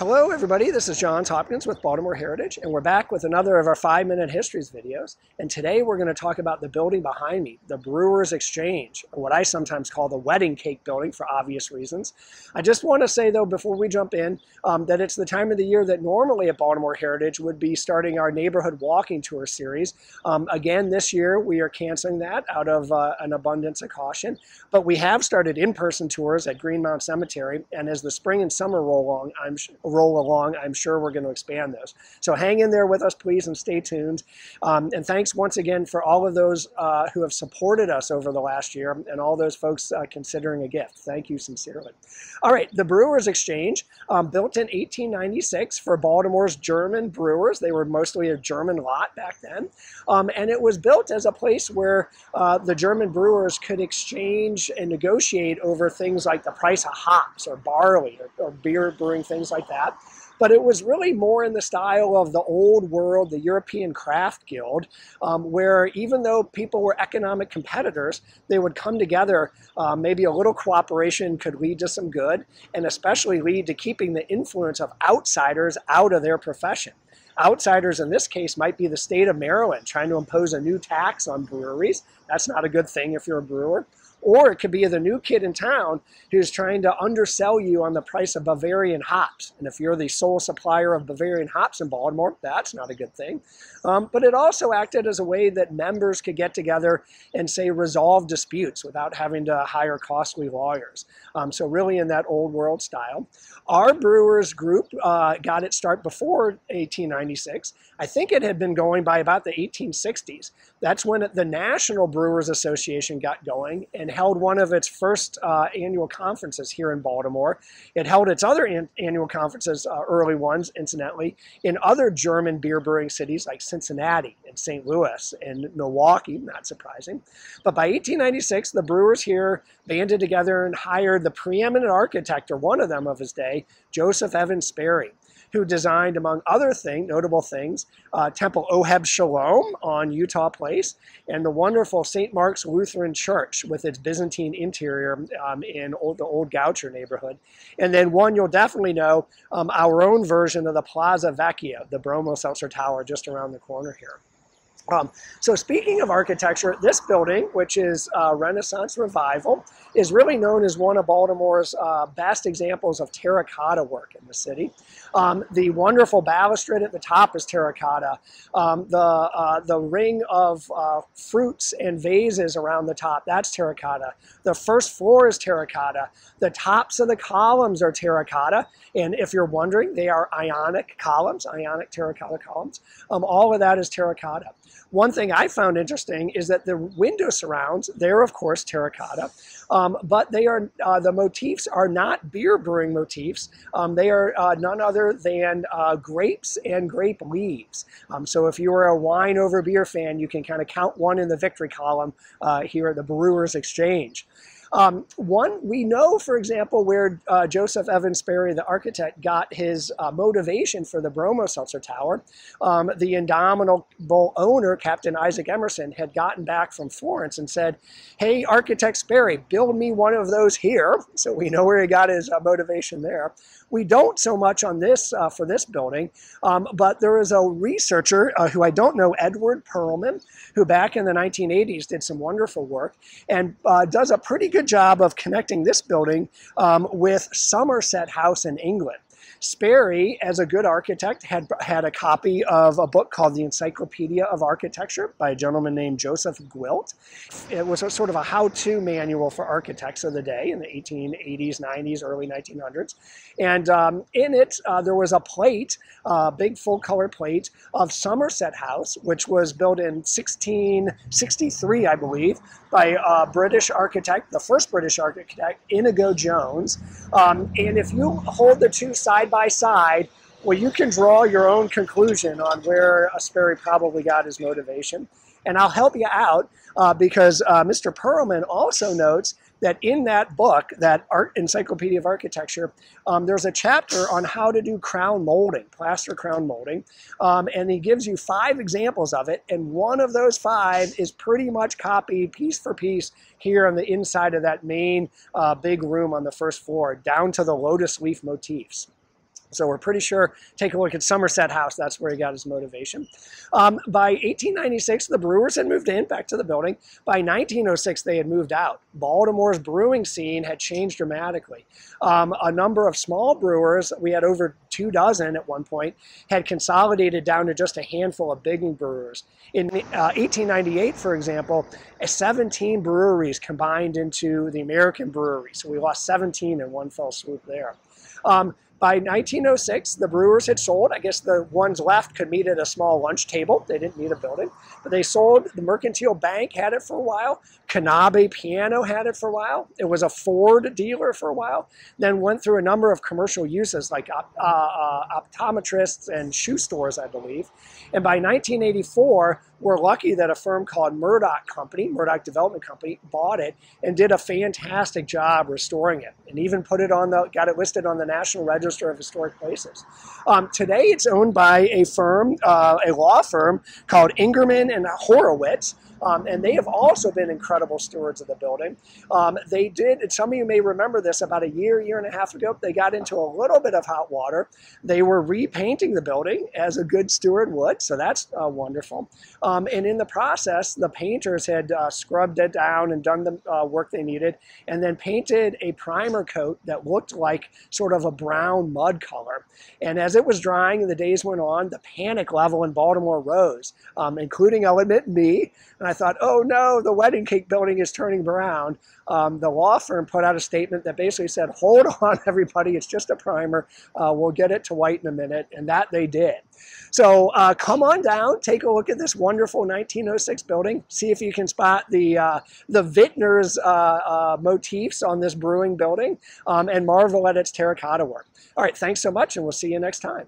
Hello, everybody. This is Johns Hopkins with Baltimore Heritage, and we're back with another of our five minute histories videos. And today we're going to talk about the building behind me, the Brewers Exchange, or what I sometimes call the wedding cake building for obvious reasons. I just want to say, though, before we jump in, um, that it's the time of the year that normally at Baltimore Heritage would be starting our neighborhood walking tour series. Um, again, this year we are canceling that out of uh, an abundance of caution, but we have started in person tours at Greenmount Cemetery, and as the spring and summer roll along, I'm roll along, I'm sure we're going to expand this. So hang in there with us, please, and stay tuned. Um, and thanks once again for all of those uh, who have supported us over the last year and all those folks uh, considering a gift. Thank you sincerely. All right, the Brewers Exchange, um, built in 1896 for Baltimore's German brewers. They were mostly a German lot back then. Um, and it was built as a place where uh, the German brewers could exchange and negotiate over things like the price of hops or barley or, or beer brewing, things like that that. But it was really more in the style of the old world, the European Craft Guild, um, where even though people were economic competitors, they would come together. Uh, maybe a little cooperation could lead to some good, and especially lead to keeping the influence of outsiders out of their profession. Outsiders in this case might be the state of Maryland trying to impose a new tax on breweries. That's not a good thing if you're a brewer. Or it could be the new kid in town who's trying to undersell you on the price of Bavarian hops. And if you're the sole supplier of Bavarian hops in Baltimore, that's not a good thing. Um, but it also acted as a way that members could get together and, say, resolve disputes without having to hire costly lawyers. Um, so, really, in that old world style. Our brewers group uh, got its start before 1896. I think it had been going by about the 1860s. That's when the National Brewers Association got going and held one of its first uh, annual conferences here in Baltimore. It held its other an annual conferences, uh, early ones, incidentally, in other German beer brewing cities like Cincinnati and St. Louis and Milwaukee, not surprising. But by 1896, the brewers here banded together and hired the preeminent architect, or one of them of his day, Joseph Evans Sperry who designed, among other thing, notable things, uh, Temple Oheb Shalom on Eutaw Place and the wonderful St. Mark's Lutheran Church with its Byzantine interior um, in old, the Old Goucher neighborhood. And then one you'll definitely know, um, our own version of the Palazzo Vecchio, the Bromo Seltzer Tower just around the corner here. Um, so speaking of architecture, this building, which is uh, Renaissance Revival, is really known as one of Baltimore's uh, best examples of terracotta work in the city. Um, the wonderful balustrade at the top is terracotta. Um, the, uh, the ring of uh, fruits and vases around the top, that's terracotta. The first floor is terracotta. The tops of the columns are terracotta. And if you're wondering, they are ionic columns, ionic terracotta columns. Um, all of that is terracotta. One thing I found interesting is that the window surrounds, they're of course terracotta, um, but they are uh, the motifs are not beer brewing motifs. Um, they are uh, none other than uh, grapes and grape leaves. Um, so if you are a wine over beer fan, you can kind of count one in the victory column uh, here at the Brewers Exchange. Um, one, we know, for example, where uh, Joseph Evans Sperry, the architect, got his uh, motivation for the Bromo Seltzer Tower. Um, the indomitable owner, Captain Isaac Emerson, had gotten back from Florence and said, hey, architect Sperry, build me one of those here. So we know where he got his uh, motivation there. We don't so much on this uh, for this building, um, but there is a researcher uh, who I don't know, Edward Perlman, who back in the 1980s did some wonderful work and uh, does a pretty good job of connecting this building um, with Somerset House in England. Sperry, as a good architect, had had a copy of a book called The Encyclopedia of Architecture by a gentleman named Joseph Gwilt. It was a sort of a how-to manual for architects of the day in the 1880s, 90s, early 1900s. And um, in it, uh, there was a plate, a uh, big full-color plate of Somerset House, which was built in 1663, I believe, by a British architect, the first British architect, Inigo Jones. Um, and if you hold the two side by side, well, you can draw your own conclusion on where Sperry probably got his motivation. And I'll help you out uh, because uh, Mr. Perlman also notes that in that book, that Art Encyclopedia of Architecture, um, there's a chapter on how to do crown molding, plaster crown molding, um, and he gives you five examples of it, and one of those five is pretty much copied piece for piece here on the inside of that main uh, big room on the first floor, down to the lotus leaf motifs. So we're pretty sure, take a look at Somerset House, that's where he got his motivation. Um, by 1896, the brewers had moved in back to the building. By 1906, they had moved out. Baltimore's brewing scene had changed dramatically. Um, a number of small brewers, we had over two dozen at one point, had consolidated down to just a handful of big brewers. In uh, 1898, for example, 17 breweries combined into the American brewery. So we lost 17 in one fell swoop there. Um, by 1906, the brewers had sold. I guess the ones left could meet at a small lunch table. They didn't need a building. But they sold. The Mercantile Bank had it for a while. Knabe Piano had it for a while. It was a Ford dealer for a while. Then went through a number of commercial uses like uh, uh, optometrists and shoe stores, I believe. And by 1984, we're lucky that a firm called Murdoch Company, Murdoch Development Company, bought it and did a fantastic job restoring it, and even put it on the got it listed on the National Register of Historic Places. Um, today, it's owned by a firm, uh, a law firm called Ingerman and Horowitz. Um, and they have also been incredible stewards of the building. Um, they did, and some of you may remember this, about a year, year and a half ago, they got into a little bit of hot water. They were repainting the building as a good steward would, so that's uh, wonderful. Um, and in the process, the painters had uh, scrubbed it down and done the uh, work they needed, and then painted a primer coat that looked like sort of a brown mud color. And as it was drying and the days went on, the panic level in Baltimore rose, um, including, I'll admit, me. And thought, oh no, the wedding cake building is turning brown. Um, the law firm put out a statement that basically said, hold on, everybody, it's just a primer. Uh, we'll get it to white in a minute. And that they did. So uh, come on down, take a look at this wonderful 1906 building, see if you can spot the, uh, the Vintners uh, uh, motifs on this brewing building, um, and marvel at its terracotta work. All right, thanks so much, and we'll see you next time.